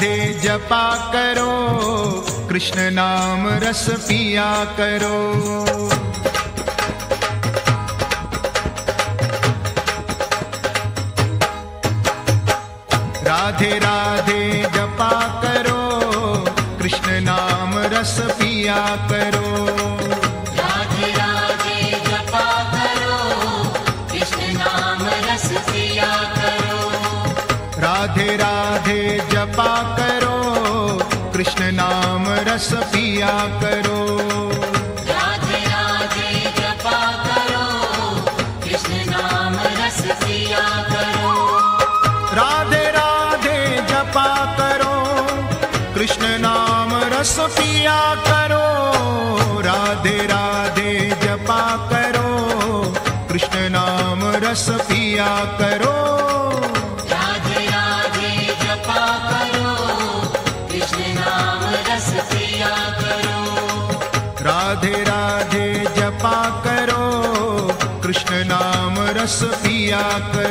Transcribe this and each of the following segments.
राधे जपा करो, कृष्ण नाम रस पिया करो। राधे राधे जपा करो, कृष्ण नाम रस पिया करो। रस पिया करो। राधे राधे जपा करो। कृष्ण नाम रस पिया करो। राधे राधे जपा करो। कृष्ण नाम रस पिया करो। राधे राधे जपा करो। कृष्ण नाम रस पिया करो। रस पिया करो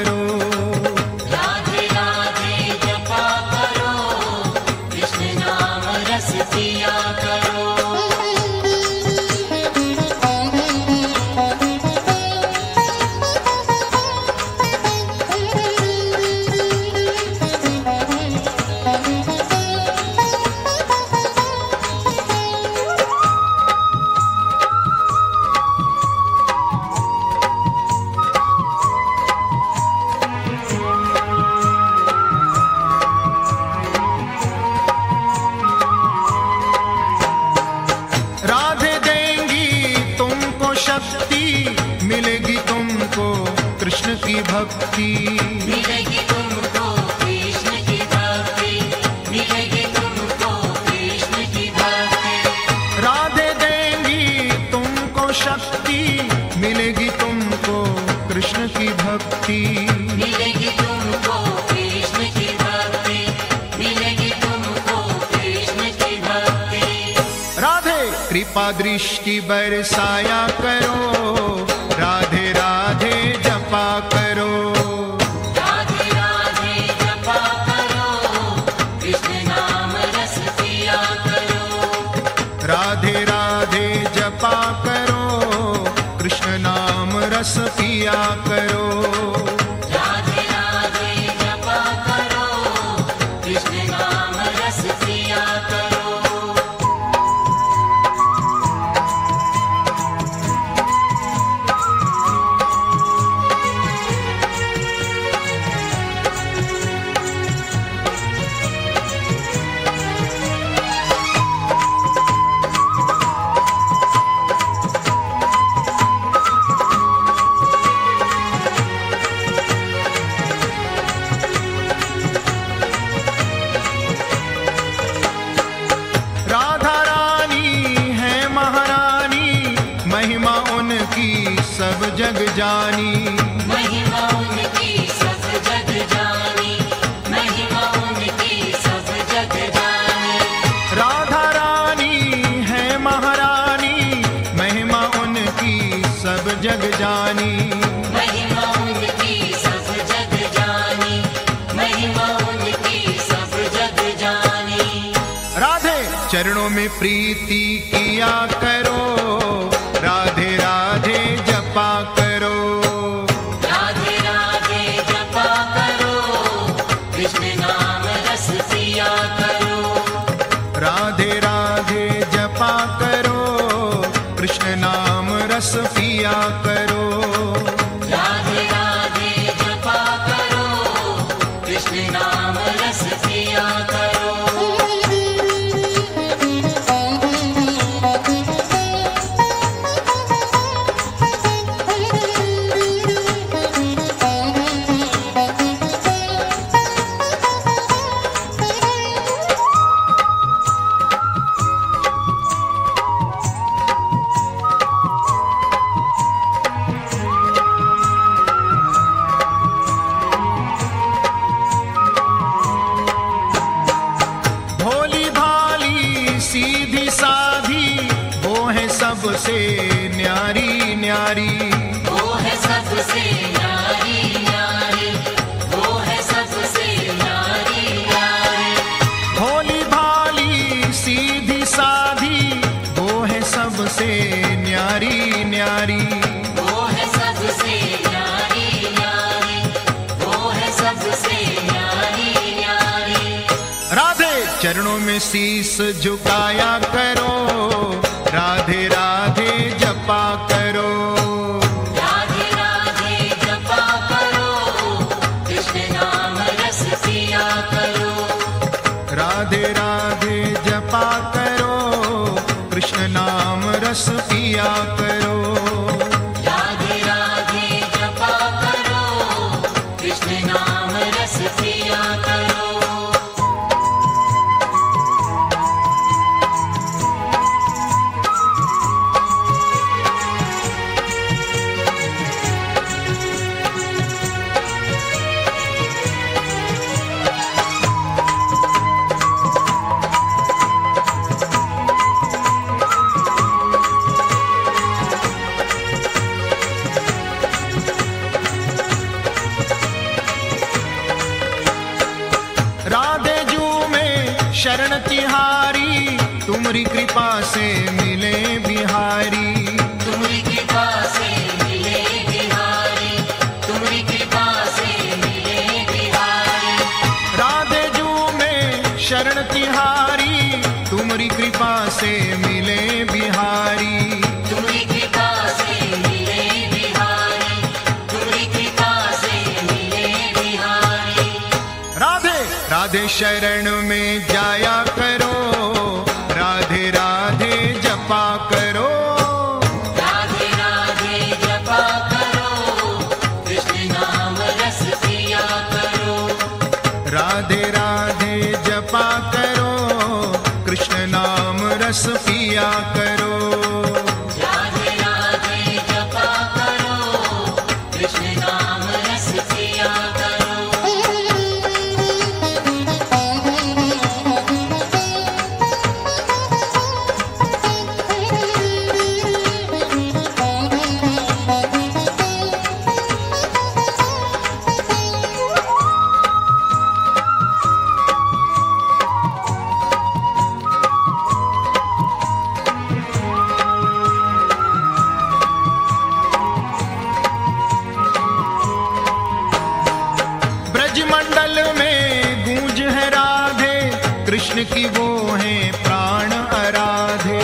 कृपा दृष्टि बरसाया करो राधे राधे जपा करो। राधे राधे जपा जानी। महिमा उनकी सब जग जानी। महिमा उनकी सब जग जानी। राधा रानी है महारानी महिमा उनकी सब जग जानी। महिमा उनकी सब जग जानी। महिमा उनकी सब जग जानी। राधे चरणों में प्रीति किया करो। प्यारी वो है सबसे वो है सबसे भोली भाली सीधी साधी वो है सबसे न्यारी न्यारी। है है राधे चरणों में शीश झुकाया करो। नाम रस पिया करो। मिले बिहारी। तुम्हारी कृपा से मिले बिहारी। तुम्हारी कृपा से मिले बिहारी। राधे जू में शरण तिहारी तुम्हारी कृपा से मिले बिहारी। तुम्हारी कृपा से मिले बिहारी। तुम्हारी कृपा से मिले बिहारी। राधे राधे शरण में जाया राधे राधे जपा करो कृष्ण नाम रस कृष्ण की वो है प्राण आराधे।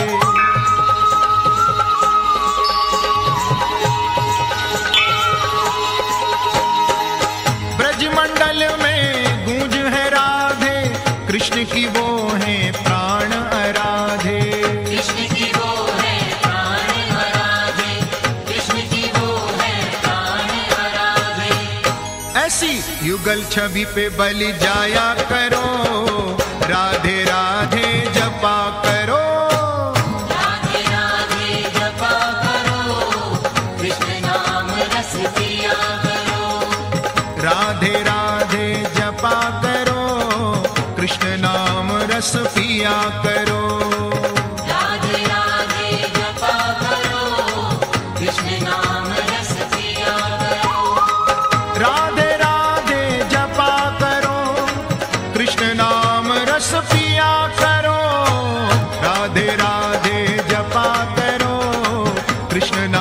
ब्रजमंडल में गूंज है राधे कृष्ण की वो है प्राण आराधे। कृष्ण की वो है प्राण आराधे कृष्ण की वो है प्राण आराधे। ऐसी युगल छवि पे बलि जाया करो। राधे राधे जपा करो। राधे राधे जपा करो। कृष्ण नाम रस पिया करो। राधे राधे जपा करो। कृष्ण नाम रस पिया करो Krishna